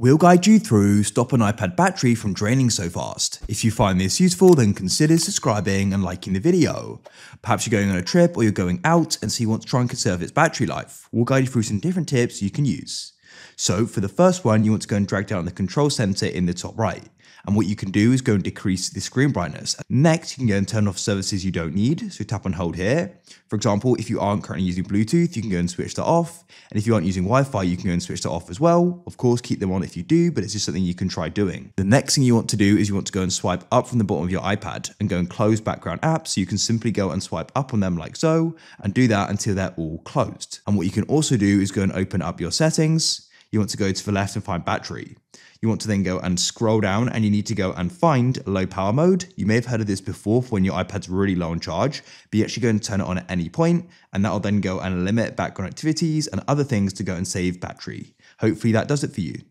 We'll guide you through stop an iPad battery from draining so fast. If you find this useful, then consider subscribing and liking the video. Perhaps you're going on a trip or you're going out and so you want to try and conserve its battery life. We'll guide you through some different tips you can use. So for the first one, you want to go and drag down the control center in the top right. And what you can do is go and decrease the screen brightness. Next, you can go and turn off services you don't need. So tap and hold here. For example, if you aren't currently using Bluetooth, you can go and switch that off. And if you aren't using Wi-Fi, you can go and switch that off as well. Of course, keep them on if you do, but it's just something you can try doing. The next thing you want to do is you want to go and swipe up from the bottom of your iPad and go and close background apps. So you can simply go and swipe up on them like so and do that until they're all closed. And what you can also do is go and open up your settings you want to go to the left and find battery. You want to then go and scroll down and you need to go and find low power mode. You may have heard of this before for when your iPad's really low on charge, but you actually go and turn it on at any point and that'll then go and limit background activities and other things to go and save battery. Hopefully that does it for you.